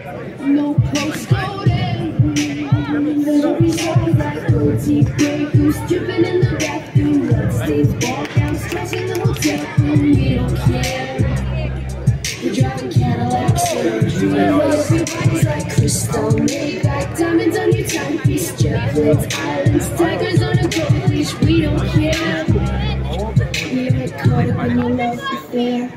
No postcode Memories all like goatee Grey goose dripping in the bathroom Bloodstains, ball down, stretch in the hotel room We don't care. We're driving Cadillacs Everybody's like crystal. Maybach Diamonds on your timepiece. Jetblades, islands Tigers on a gold leash. We don't care. We are caught up in your love affair.